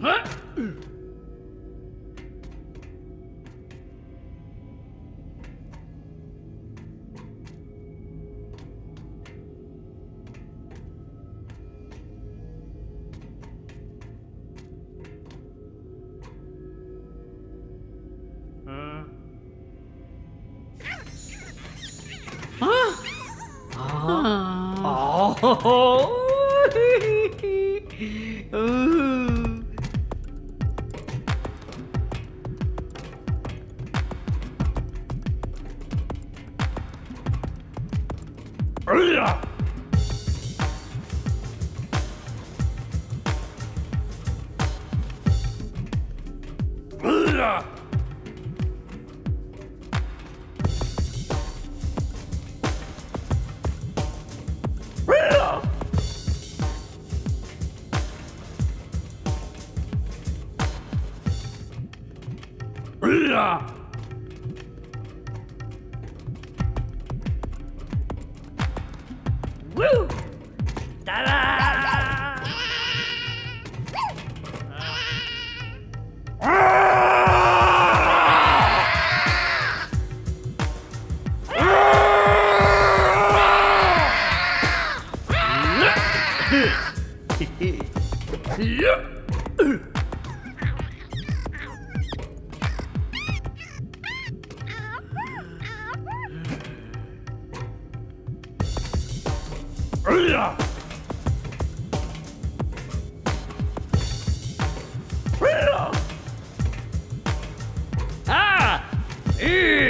Huh? Huh? Oh. oh. 儿子啊儿子啊儿子 으야. 으야. 으야! 으야! 아! 으!